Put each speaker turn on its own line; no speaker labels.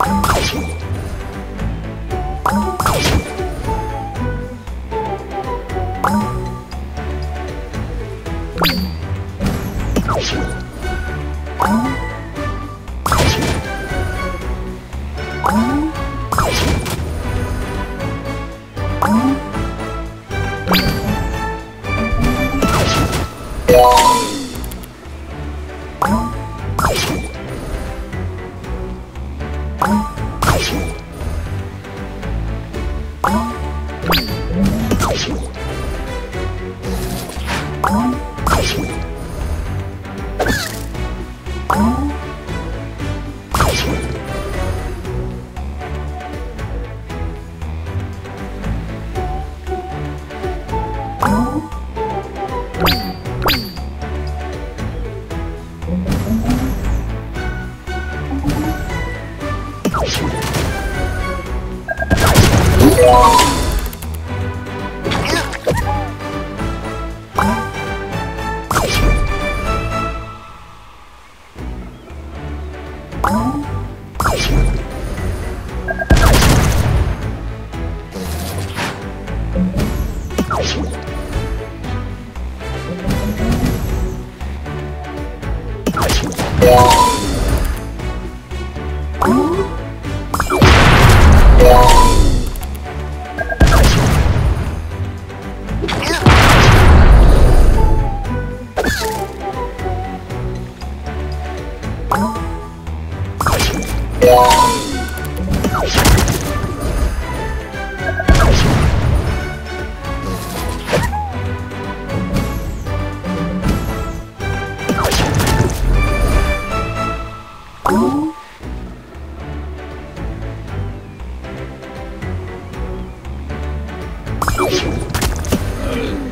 Oh, Oh. Yeah. Oh.